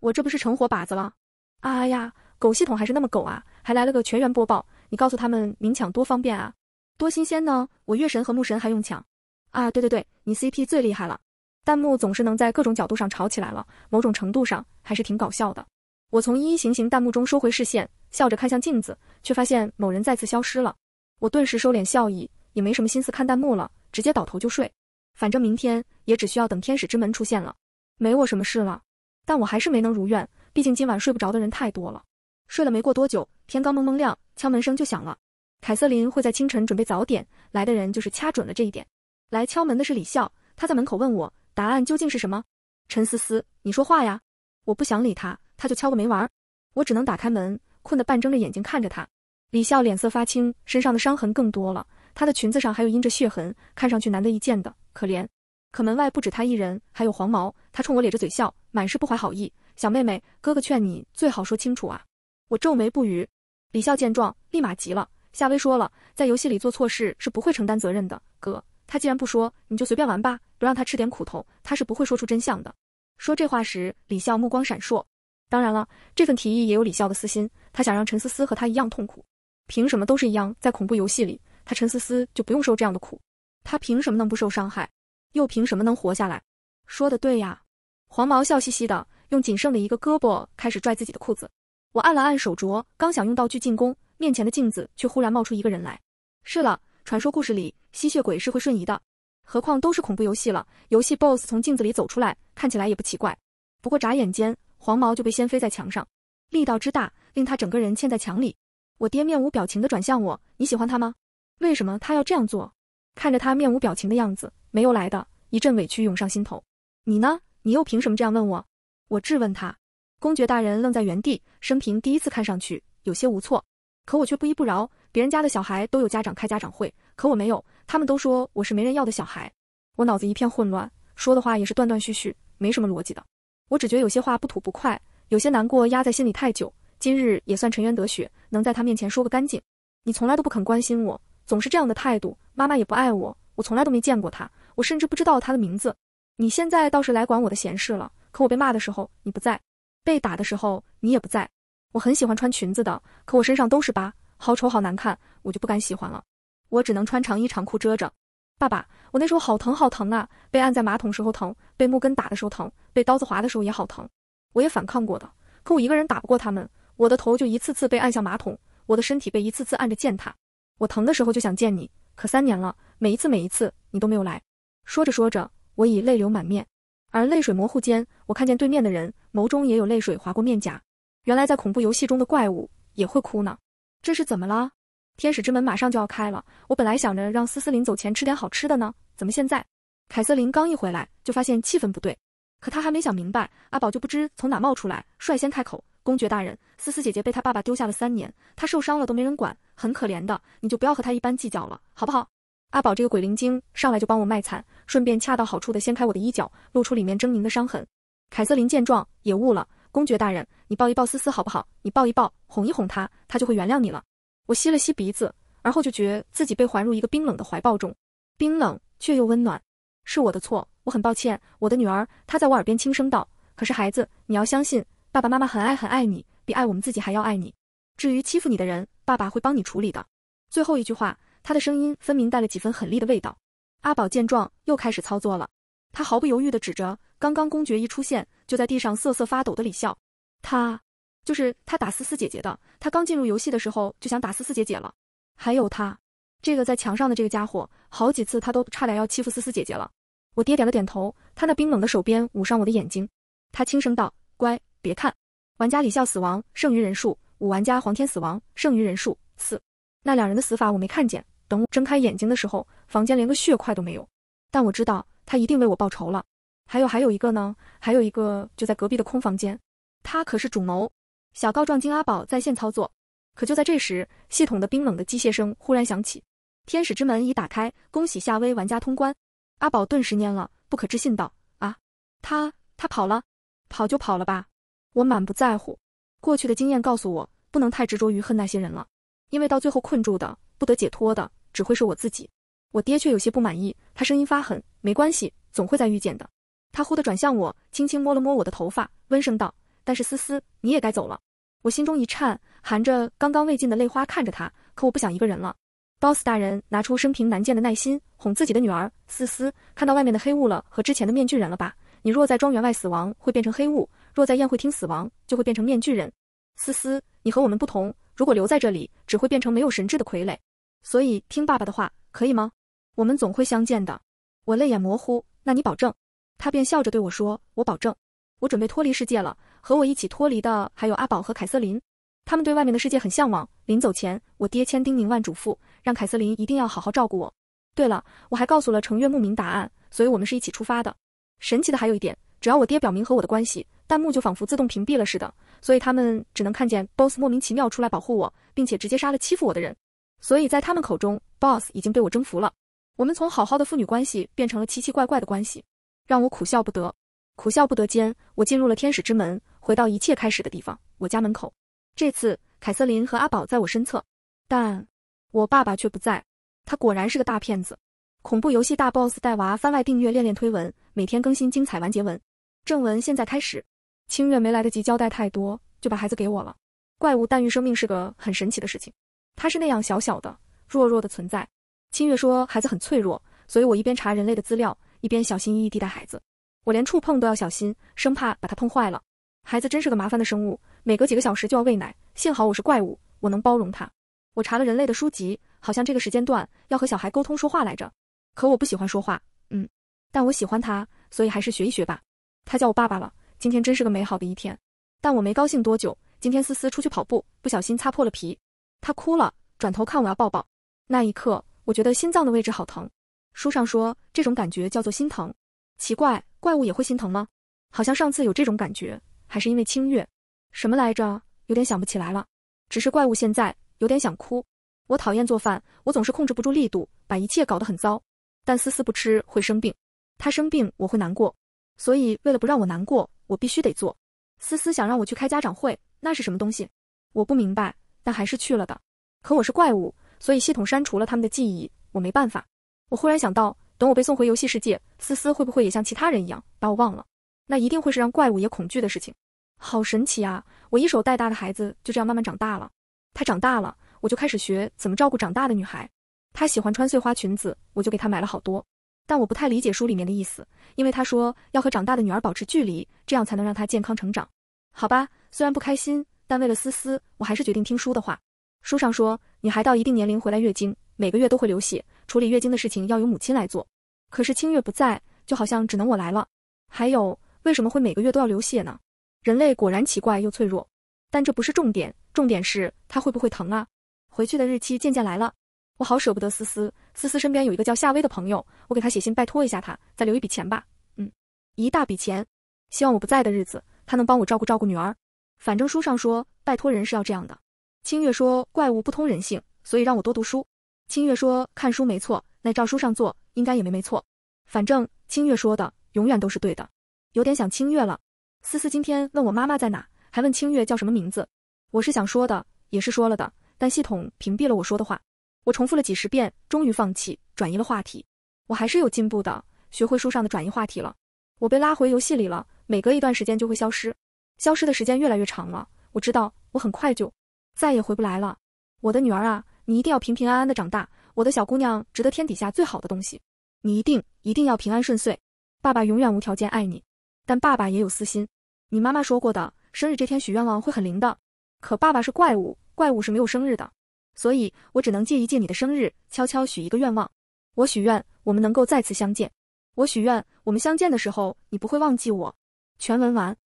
我这不是成活靶子了？哎呀，狗系统还是那么狗啊！还来了个全员播报，你告诉他们明抢多方便啊，多新鲜呢！我月神和木神还用抢啊？对对对，你 CP 最厉害了。弹幕总是能在各种角度上吵起来了，某种程度上还是挺搞笑的。我从一一行行弹幕中收回视线，笑着看向镜子，却发现某人再次消失了。我顿时收敛笑意，也没什么心思看弹幕了，直接倒头就睡。反正明天也只需要等天使之门出现了，没我什么事了。但我还是没能如愿，毕竟今晚睡不着的人太多了。睡了没过多久，天刚蒙蒙亮，敲门声就响了。凯瑟琳会在清晨准备早点，来的人就是掐准了这一点。来敲门的是李笑，他在门口问我答案究竟是什么。陈思思，你说话呀！我不想理他。他就敲个没完，我只能打开门，困得半睁着眼睛看着他。李笑脸色发青，身上的伤痕更多了，他的裙子上还有印着血痕，看上去难得一见的可怜。可门外不止他一人，还有黄毛，他冲我咧着嘴笑，满是不怀好意。小妹妹，哥哥劝你最好说清楚啊！我皱眉不语。李笑见状，立马急了。夏薇说了，在游戏里做错事是不会承担责任的。哥，他既然不说，你就随便玩吧，不让他吃点苦头，他是不会说出真相的。说这话时，李笑目光闪烁。当然了，这份提议也有李笑的私心，他想让陈思思和他一样痛苦。凭什么都是一样？在恐怖游戏里，他陈思思就不用受这样的苦？他凭什么能不受伤害？又凭什么能活下来？说的对呀！黄毛笑嘻嘻的，用仅剩的一个胳膊开始拽自己的裤子。我按了按手镯，刚想用道具进攻，面前的镜子却忽然冒出一个人来。是了，传说故事里吸血鬼是会瞬移的，何况都是恐怖游戏了，游戏 BOSS 从镜子里走出来，看起来也不奇怪。不过眨眼间。黄毛就被掀飞在墙上，力道之大，令他整个人嵌在墙里。我爹面无表情地转向我：“你喜欢他吗？为什么他要这样做？”看着他面无表情的样子，没由来的一阵委屈涌上心头。你呢？你又凭什么这样问我？我质问他。公爵大人愣在原地，生平第一次看上去有些无措。可我却不依不饶。别人家的小孩都有家长开家长会，可我没有。他们都说我是没人要的小孩。我脑子一片混乱，说的话也是断断续续，没什么逻辑的。我只觉有些话不吐不快，有些难过压在心里太久，今日也算沉冤得雪，能在他面前说个干净。你从来都不肯关心我，总是这样的态度。妈妈也不爱我，我从来都没见过她，我甚至不知道她的名字。你现在倒是来管我的闲事了，可我被骂的时候你不在，被打的时候你也不在。我很喜欢穿裙子的，可我身上都是疤，好丑好难看，我就不敢喜欢了。我只能穿长衣长裤遮着。爸爸，我那时候好疼好疼啊！被按在马桶时候疼，被木根打的时候疼，被刀子划的时候也好疼。我也反抗过的，可我一个人打不过他们，我的头就一次次被按向马桶，我的身体被一次次按着践踏。我疼的时候就想见你，可三年了，每一次每一次你都没有来。说着说着，我已泪流满面，而泪水模糊间，我看见对面的人眸中也有泪水划过面颊。原来在恐怖游戏中的怪物也会哭呢，这是怎么了？天使之门马上就要开了，我本来想着让思思临走前吃点好吃的呢，怎么现在？凯瑟琳刚一回来就发现气氛不对，可她还没想明白，阿宝就不知从哪冒出来，率先开口：“公爵大人，思思姐姐被她爸爸丢下了三年，她受伤了都没人管，很可怜的，你就不要和她一般计较了，好不好？”阿宝这个鬼灵精上来就帮我卖惨，顺便恰到好处的掀开我的衣角，露出里面狰狞的伤痕。凯瑟琳见状也悟了：“公爵大人，你抱一抱思思好不好？你抱一抱，哄一哄她，她就会原谅你了。”我吸了吸鼻子，而后就觉自己被环入一个冰冷的怀抱中，冰冷却又温暖。是我的错，我很抱歉，我的女儿。她在我耳边轻声道：“可是孩子，你要相信，爸爸妈妈很爱很爱你，比爱我们自己还要爱你。至于欺负你的人，爸爸会帮你处理的。”最后一句话，他的声音分明带了几分狠厉的味道。阿宝见状，又开始操作了。他毫不犹豫地指着刚刚公爵一出现就在地上瑟瑟发抖的李笑：“他。”就是他打思思姐姐的，他刚进入游戏的时候就想打思思姐姐了。还有他，这个在墙上的这个家伙，好几次他都差点要欺负思思姐姐了。我爹点了点头，他那冰冷的手边捂上我的眼睛，他轻声道：“乖，别看。”玩家李笑死亡剩余人数五，玩家黄天死亡剩余人数四。那两人的死法我没看见，等我睁开眼睛的时候，房间连个血块都没有。但我知道他一定为我报仇了。还有还有一个呢，还有一个就在隔壁的空房间，他可是主谋。小告状精阿宝在线操作，可就在这时，系统的冰冷的机械声忽然响起：“天使之门已打开，恭喜夏威玩家通关。”阿宝顿时蔫了，不可置信道：“啊，他他跑了，跑就跑了吧。”我满不在乎，过去的经验告诉我，不能太执着于恨那些人了，因为到最后困住的、不得解脱的，只会是我自己。我爹却有些不满意，他声音发狠：“没关系，总会再遇见的。”他忽地转向我，轻轻摸了摸我的头发，温声道：“但是思思，你也该走了。”我心中一颤，含着刚刚未尽的泪花看着他。可我不想一个人了。boss 大人拿出生平难见的耐心，哄自己的女儿思思。看到外面的黑雾了，和之前的面具人了吧？你若在庄园外死亡，会变成黑雾；若在宴会厅死亡，就会变成面具人。思思，你和我们不同，如果留在这里，只会变成没有神智的傀儡。所以听爸爸的话，可以吗？我们总会相见的。我泪眼模糊，那你保证？他便笑着对我说：“我保证。”我准备脱离世界了。和我一起脱离的还有阿宝和凯瑟琳，他们对外面的世界很向往。临走前，我爹千叮咛万嘱咐，让凯瑟琳一定要好好照顾我。对了，我还告诉了程月牧民答案，所以我们是一起出发的。神奇的还有一点，只要我爹表明和我的关系，弹幕就仿佛自动屏蔽了似的，所以他们只能看见 BOSS 莫名其妙出来保护我，并且直接杀了欺负我的人。所以在他们口中，BOSS 已经被我征服了。我们从好好的父女关系变成了奇奇怪怪的关系，让我苦笑不得。苦笑不得间，我进入了天使之门。回到一切开始的地方，我家门口。这次凯瑟琳和阿宝在我身侧，但我爸爸却不在。他果然是个大骗子。恐怖游戏大 boss 带娃番外订阅练练推文，每天更新精彩完结文。正文现在开始。清月没来得及交代太多，就把孩子给我了。怪物诞育生命是个很神奇的事情，它是那样小小的、弱弱的存在。清月说孩子很脆弱，所以我一边查人类的资料，一边小心翼翼地带孩子。我连触碰都要小心，生怕把它碰坏了。孩子真是个麻烦的生物，每隔几个小时就要喂奶。幸好我是怪物，我能包容他。我查了人类的书籍，好像这个时间段要和小孩沟通说话来着。可我不喜欢说话，嗯，但我喜欢他，所以还是学一学吧。他叫我爸爸了，今天真是个美好的一天。但我没高兴多久，今天思思出去跑步，不小心擦破了皮，她哭了，转头看我要抱抱。那一刻，我觉得心脏的位置好疼。书上说这种感觉叫做心疼，奇怪，怪物也会心疼吗？好像上次有这种感觉。还是因为清月，什么来着？有点想不起来了。只是怪物现在有点想哭。我讨厌做饭，我总是控制不住力度，把一切搞得很糟。但思思不吃会生病，她生病我会难过，所以为了不让我难过，我必须得做。思思想让我去开家长会，那是什么东西？我不明白，但还是去了的。可我是怪物，所以系统删除了他们的记忆，我没办法。我忽然想到，等我被送回游戏世界，思思会不会也像其他人一样把我忘了？那一定会是让怪物也恐惧的事情，好神奇啊！我一手带大的孩子就这样慢慢长大了。他长大了，我就开始学怎么照顾长大的女孩。他喜欢穿碎花裙子，我就给他买了好多。但我不太理解书里面的意思，因为他说要和长大的女儿保持距离，这样才能让她健康成长。好吧。虽然不开心，但为了思思，我还是决定听书的话。书上说，女孩到一定年龄回来月经，每个月都会流血，处理月经的事情要由母亲来做。可是清月不在，就好像只能我来了。还有，为什么会每个月都要流血呢？人类果然奇怪又脆弱。但这不是重点，重点是她会不会疼啊？回去的日期渐渐来了，我好舍不得思思。思思身边有一个叫夏薇的朋友，我给她写信拜托一下她，再留一笔钱吧。嗯，一大笔钱，希望我不在的日子，她能帮我照顾照顾女儿。反正书上说，拜托人是要这样的。清月说怪物不通人性，所以让我多读书。清月说看书没错，那照书上做应该也没没错。反正清月说的永远都是对的。有点想清月了。思思今天问我妈妈在哪，还问清月叫什么名字。我是想说的，也是说了的，但系统屏蔽了我说的话。我重复了几十遍，终于放弃，转移了话题。我还是有进步的，学会书上的转移话题了。我被拉回游戏里了，每隔一段时间就会消失，消失的时间越来越长了。我知道我很快就。再也回不来了，我的女儿啊，你一定要平平安安的长大。我的小姑娘值得天底下最好的东西，你一定一定要平安顺遂。爸爸永远无条件爱你，但爸爸也有私心。你妈妈说过的，生日这天许愿望会很灵的。可爸爸是怪物，怪物是没有生日的，所以我只能借一借你的生日，悄悄许一个愿望。我许愿我们能够再次相见。我许愿我们相见的时候，你不会忘记我。全文完。